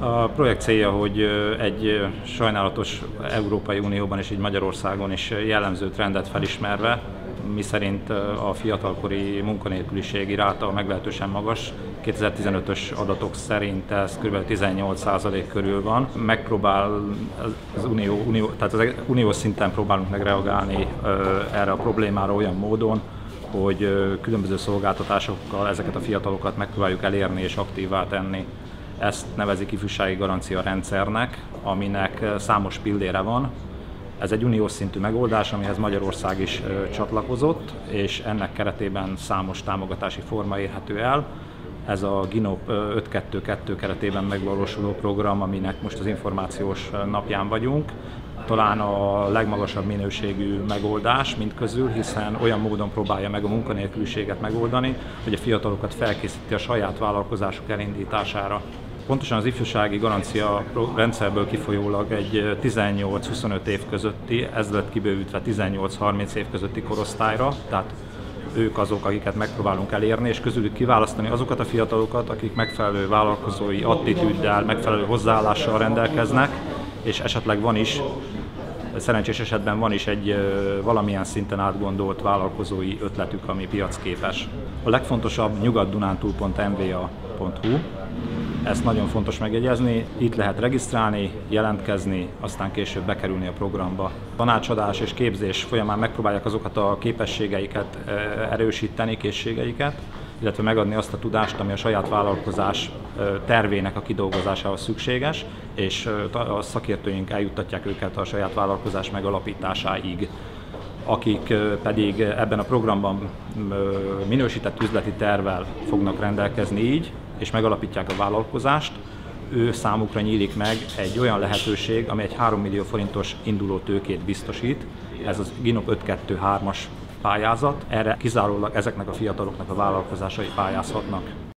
A projekt célja, hogy egy sajnálatos Európai Unióban és így Magyarországon is jellemző trendet felismerve, miszerint a fiatalkori munkanélküliségi ráta meglehetősen magas. 2015-ös adatok szerint ez kb. 18% körül van. Megpróbál az unió, unió, tehát az uniós szinten próbálunk megreagálni erre a problémára olyan módon, hogy különböző szolgáltatásokkal ezeket a fiatalokat megpróbáljuk elérni és aktívvá tenni. Ezt nevezik ifjúsági garancia rendszernek, aminek számos pillére van. Ez egy uniós szintű megoldás, amihez Magyarország is csatlakozott, és ennek keretében számos támogatási forma érhető el. Ez a GINOP 522 keretében megvalósuló program, aminek most az információs napján vagyunk talán a legmagasabb minőségű megoldás mint közül, hiszen olyan módon próbálja meg a munkanélküliséget megoldani, hogy a fiatalokat felkészíti a saját vállalkozásuk elindítására. Pontosan az ifjúsági garancia rendszerből kifolyólag egy 18-25 év közötti, ez lett kibővítve 18-30 év közötti korosztályra, tehát ők azok, akiket megpróbálunk elérni, és közülük kiválasztani azokat a fiatalokat, akik megfelelő vállalkozói attitűddel, megfelelő hozzáállással rendelkeznek, és esetleg van is, szerencsés esetben van is egy valamilyen szinten átgondolt vállalkozói ötletük, ami piacképes. A legfontosabb nyugatdunántúl.mva.hu, ezt nagyon fontos megjegyezni, itt lehet regisztrálni, jelentkezni, aztán később bekerülni a programba. Tanácsadás és képzés folyamán megpróbálják azokat a képességeiket erősíteni, készségeiket, illetve megadni azt a tudást, ami a saját vállalkozás tervének a kidolgozásához szükséges, és a szakértőink eljuttatják őket a saját vállalkozás megalapításáig akik pedig ebben a programban minősített üzleti tervvel fognak rendelkezni így, és megalapítják a vállalkozást, ő számukra nyílik meg egy olyan lehetőség, ami egy 3 millió forintos induló tőkét biztosít. Ez az GINOP 523-as pályázat. Erre kizárólag ezeknek a fiataloknak a vállalkozásai pályázhatnak.